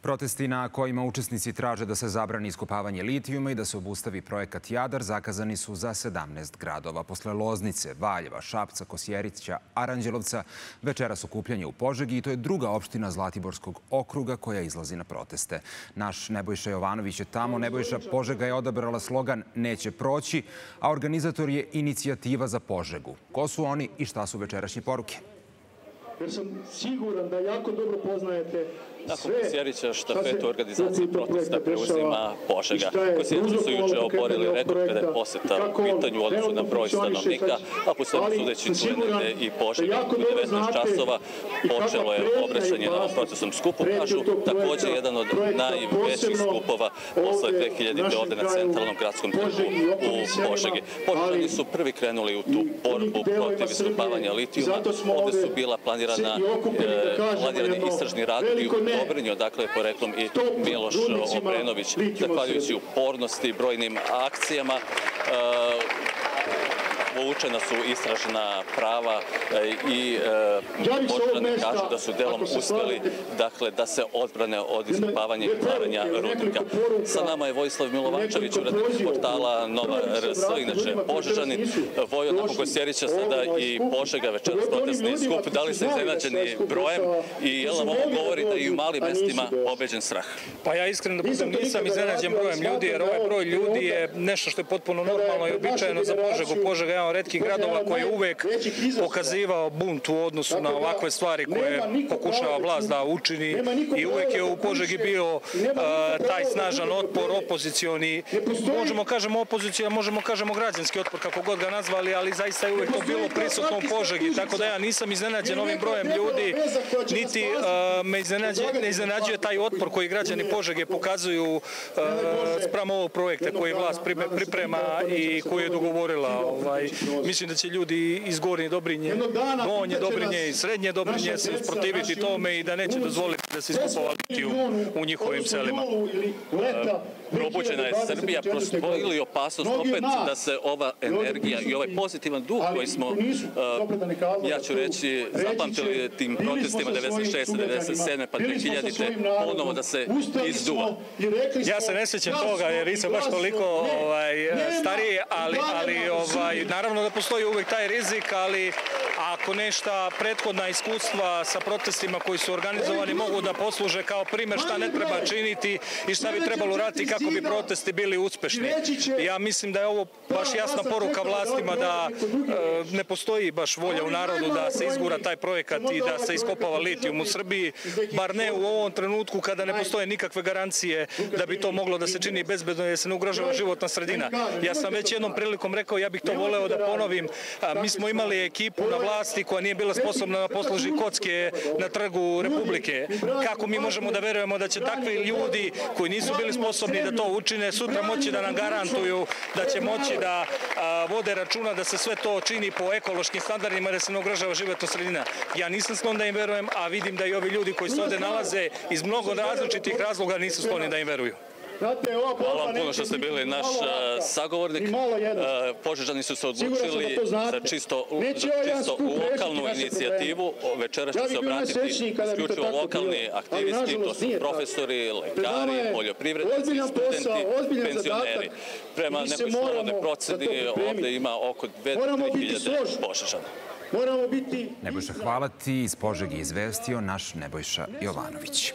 Protesti na kojima učesnici traže da se zabrani iskopavanje litijuma i da se obustavi projekat Jadar zakazani su za 17 gradova. Posle Loznice, Valjeva, Šapca, Kosjerića, Aranđelovca večera su kupljanje u Požegi i to je druga opština Zlatiborskog okruga koja izlazi na proteste. Naš Nebojša Jovanović je tamo. Nebojša Požega je odabrala slogan Neće proći, a organizator je inicijativa za Požegu. Ko su oni i šta su večerašnje poruke? jer sam siguran da jako dobro poznajete Nakon Kosjerića štafetu organizacije protesta preuzima Požega. Kosjerići su juče oborili rekord kada je poseta u pitanju odnosu na broj stanovnika, a po svemu sudeći tu je i Požega. U 19 časova počelo je obraćanje na ovom procesnom skupu, kažu takođe jedan od najvećih skupova posle 2000. ovde na centralnom gradskom trgu u Požegi. Požežani su prvi krenuli u tu borbu protiv iskopavanja litijuma. Ovde su bila planirana, e, planirani istražni radovi u Dobrinju, dakle poreklom i Miloš Obrenović, zahvaljujući upornosti, brojnim akcijama, e, povučena su istražna prava e, i e, kažu da su delom uspeli dakle, da se odbrane od iskopavanja i otvaranja rudnika. Sa nama je Vojislav Milovančević, urednik portala Nova RS, inače Požežani, Vojo nakon Kosjerića sada i Požega večeras protestni skup. Da li ste iznenađeni brojem i jel nam ovo govori da i u malim mestima obeđen strah? Pa ja iskreno da budem nisam iznenađen brojem ljudi, jer ovaj broj ljudi je nešto što je potpuno normalno i običajeno za Požegu. Požega je od redkih gradova koji je uvek pokazivao bunt u odnosu na ovakve stvari koje pokušava vlast da učini i uvek je u Požegi bio taj snažan otpor, opozicioni, možemo kažemo opozicijan, možemo kažemo građanski otpor, kako god ga nazvali, ali zaista je uvek to bilo prisutno u Požegi, tako da ja nisam iznenađen ovim brojem ljudi, niti me iznenađuje, ne iznenađuje taj otpor koji građani Požege pokazuju sprem ovog projekta koji vlast priprema i koji je dogovorila ovaj, Mislim da će ljudi iz Gornje Dobrinje, Donje Dobrinje i Srednje Dobrinje se usprotiviti tome i da neće dozvoliti da se iskupava litiju u njihovim selima. Probuđena je Srbija, prostvojili opasnost opet da se ova energija i ovaj pozitivan duh koji smo, ja ću reći, zapamtili tim protestima 96. 97. pa 2000. ponovo da se izduva. Ja se ne sećam toga jer nisam baš toliko ovaj, stariji, ali, ali ovaj, naravno da postoji uvek taj rizik, ali ako nešta prethodna iskustva sa protestima koji su organizovani mogu da posluže kao primer šta ne treba činiti i šta bi trebalo raditi kako bi protesti bili uspešni. Ja mislim da je ovo baš jasna poruka vlastima da e, ne postoji baš volja u narodu da se izgura taj projekat i da se iskopava litijum u Srbiji, bar ne u ovom trenutku kada ne postoje nikakve garancije da bi to moglo da se čini bezbedno da se ne ugrožava životna sredina. Ja sam već jednom prilikom rekao, ja bih to voleo da ponovim, mi smo imali ekipu na vlasti koja nije bila sposobna da posluži kocke na trgu Republike. Kako mi možemo da verujemo da će takvi ljudi koji nisu bili sposobni da to učine sutra moći da nam garantuju da će moći da vode računa da se sve to čini po ekološkim standardima da se ne ugrožava životna sredina. Ja nisam sklon da im verujem, a vidim da i ovi ljudi koji se ovde nalaze iz mnogo različitih razloga nisu skloni da im veruju. Hvala vam puno što ste bili naš sagovornik. Požežani su se odlučili za čisto, za čisto lokalnu inicijativu. Večera će se obratiti isključivo lokalni aktivisti, to su profesori, lekari, poljoprivrednici, studenti, penzioneri. Prema nekoj slobodnoj procedi ovde ima oko 2000 Požežana. Nebojša, hvala ti. Iz Požegi izvestio naš Nebojša Jovanović.